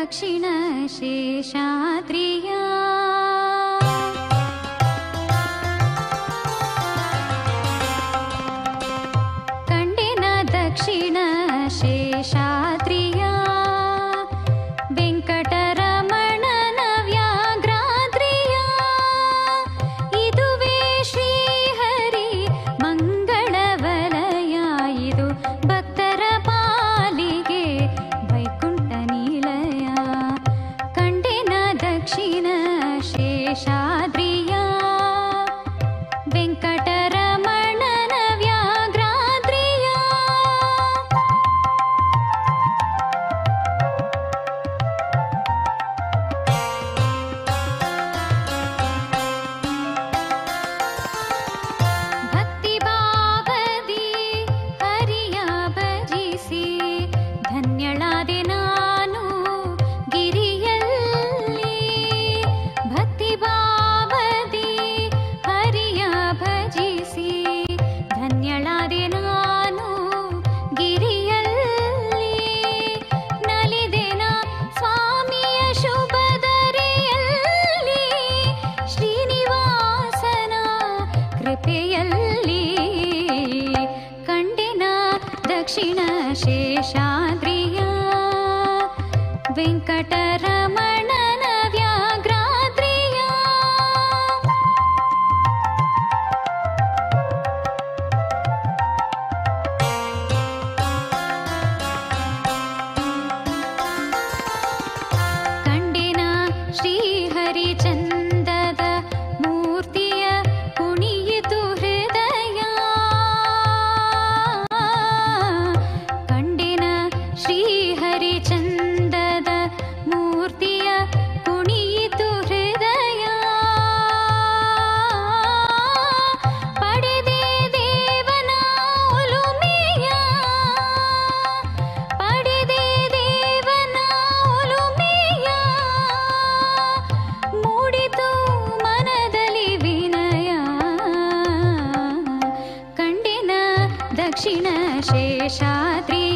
दक्षिणशेषात्रिया दक्षिणशेषा कण्डिना दक्षिण शेषाद्रिया वेङ्कटरमण श्रीहरिचन्द्र शाी